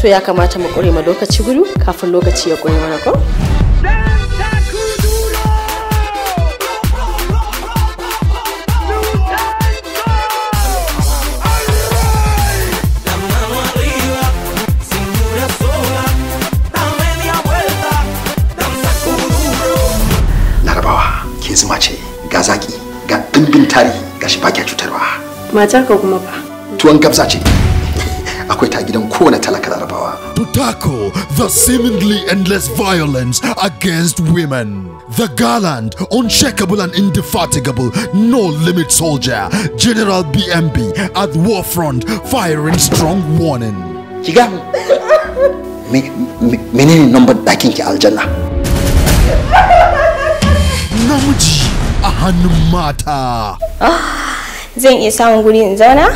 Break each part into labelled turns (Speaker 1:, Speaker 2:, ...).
Speaker 1: to ya kamata mu kure ma lokaci gudu kafin lokaci ya kure mana ko?
Speaker 2: Larabawa ke zuma ce ga zaki ga ɗimbin tarihi ga shi ba cutarwa.
Speaker 1: Matar ka kuma fa.
Speaker 2: Tuwon gabza ce. Akwai ta gidan kowane talaka larabawa
Speaker 3: to tackle the seemingly endless violence against women. The gallant, unshakable, and indefatigable, no limit soldier, General BMB at war front, firing strong warning.
Speaker 2: kiga me- me- menene number ɗakin ki aljanna
Speaker 3: Namiji a hannun mata.
Speaker 4: Zan iya samun guri in zauna?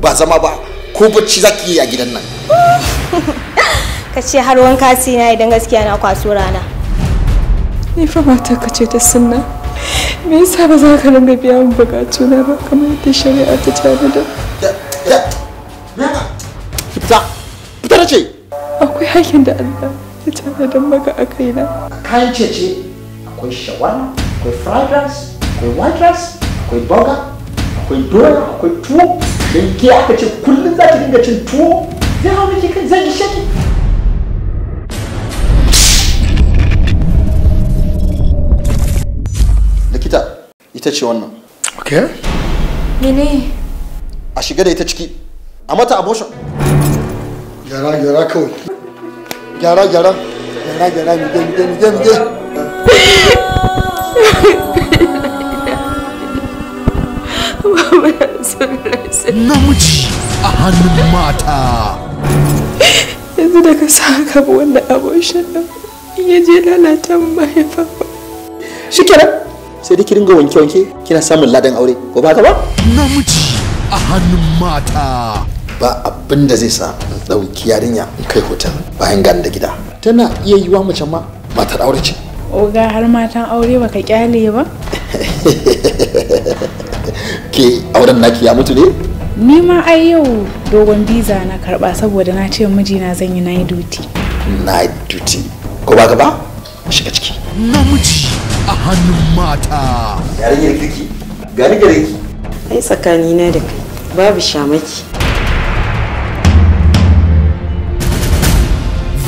Speaker 2: ba zama ba ko bacci zaki yi a gidan nan
Speaker 4: Ka ce har wanka sai na idan gaskiya na kwaso rana.
Speaker 5: Ni fa matar ka ce ta sunna. Me yasa ba za ka ringa biya min bukatuna ba kamar yadda shari'a ta tanada?
Speaker 2: fita fita na ce
Speaker 5: Akwai haƙƙin da Allah ya tanadar maka a kaina.
Speaker 2: kayan cece akwai shawarma akwai fried rice akwai white rice akwai burger akwai doya akwai tuwo. Da ke aka ce kullum za ki dinga cin tuwo zai hau miki kai zai gishe ki likita ita ce wannan.
Speaker 3: Okay?
Speaker 4: Mene?
Speaker 2: a shiga da ita ciki. A mata abortion. Gyara gyara kawai. Gyara gyara. Gyara gyara. Mige mige mige mige.
Speaker 3: Namiji a hannun mata.
Speaker 5: Yanzu da ka sa ka bi wannan aboshin ya je lalata mahaifa ba.
Speaker 2: shikenan sai dai ki dinga wanke wanke kina samun ladan aure ko ba ka ba
Speaker 3: Namiji a hannun mata.
Speaker 2: ba abin da zai sa ɗauki yarinya in kai hotel bayan gani da gida tana iya yiwa mace ma matar aure ce
Speaker 6: Oga har matan aure baka ƙyale ba?
Speaker 2: ke auren naki ya mutu ne?
Speaker 6: Ni ma ai yau dogon biza na karɓa saboda na ce mijina zan yi night duty.
Speaker 2: night duty. Ko ba ka ba? Shiga ciki.
Speaker 3: Namiji a hannun mata.
Speaker 2: yarinyar kirki gani gare ki.
Speaker 7: Ai tsakanina da kai babu shamaki.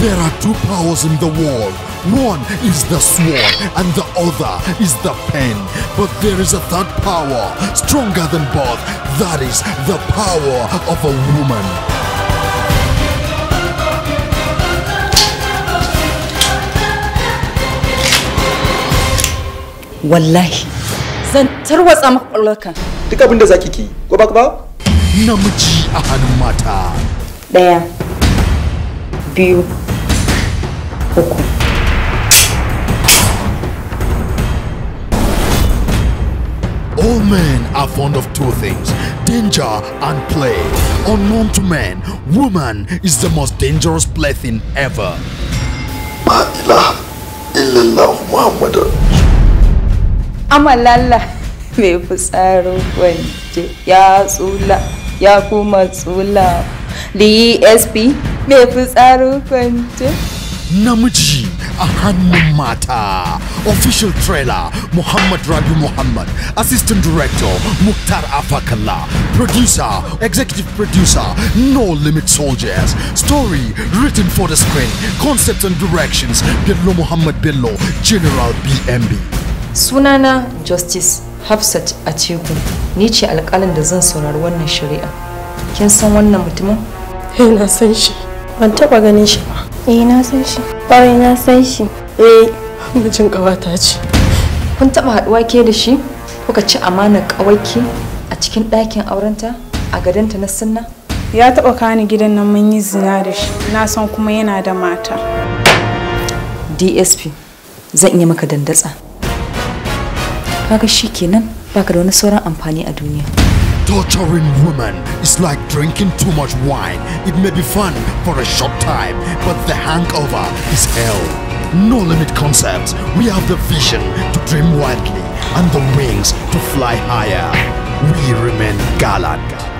Speaker 3: There are two powers in the world. One is the sword and the other is the pen. But there is a third power, stronger than both. That is the power of a woman.
Speaker 7: wallahi zan tarwatsa maka ƙwaƙwalwarka
Speaker 2: duk abin da zaki ki ko ba ba
Speaker 3: Namiji a hannun mata.
Speaker 7: ɗaya biyu uku
Speaker 3: All men are fond of two things danger and play. Unknown to men, woman is the most dangerous plaything ever.
Speaker 2: la ilaha illallah muhammadu
Speaker 7: amalalla mai fitsarin kwance ya tsula ya kuma tsula dsp mai fitsarin kwance
Speaker 3: Namiji a hannun mata. Official trailer Muhammad Rabi Muhammad. Assistant director Mukhtar Afakalla. Producer, executive producer No Limit Soldiers. Story written for the screen. Concept and directions Bello Muhammad Bello, General BMB.
Speaker 7: sunana justice hafsat atiku ni ce alkalin da zan saurari wannan shari'a kin san wannan mutumin
Speaker 1: eh na san shi ban taba ganin shi ba
Speaker 4: Eh na san shi. Ƙwarai na san shi.
Speaker 1: eh mijin ƙawata ce
Speaker 7: kun taba haɗuwa ke da shi kuka ci amanar ƙawarki a cikin ɗakin aurenta a gadonta na sunna
Speaker 6: Ya taɓa kani gidan nan mun yi zina da shi. Na san kuma yana da mata.
Speaker 7: dsp zan iya maka dandatsa kaga shi kenan baka da wani sauran amfani a duniya
Speaker 3: Torturing women is like drinking too much wine. It may be fun for a short time, but the hangover is hell. No limit concepts. We have the vision to dream wildly and the wings to fly higher. We remain gallant.